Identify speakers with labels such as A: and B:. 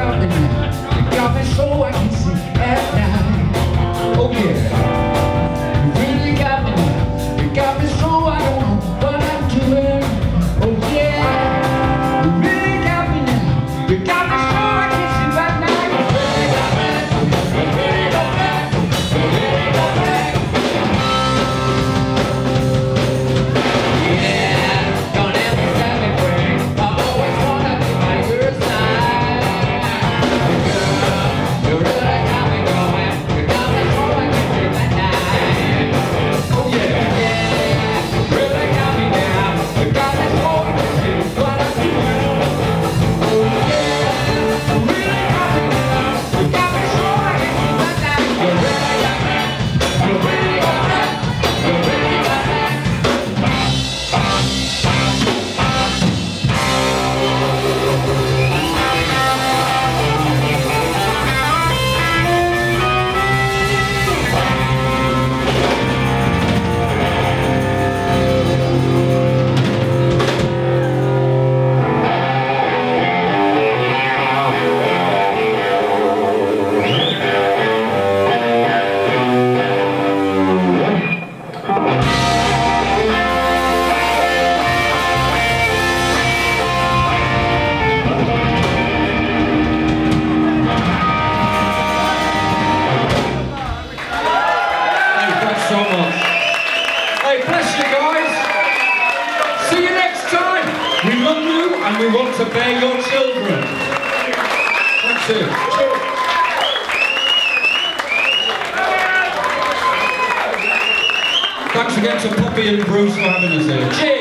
A: got me. You got me so I can see at night. Oh yeah.
B: so much. Hey, bless you guys. See you next time.
A: We
B: love you and we want to bear your children. Thank you. Thanks again to Poppy and Bruce for having us here. Cheers!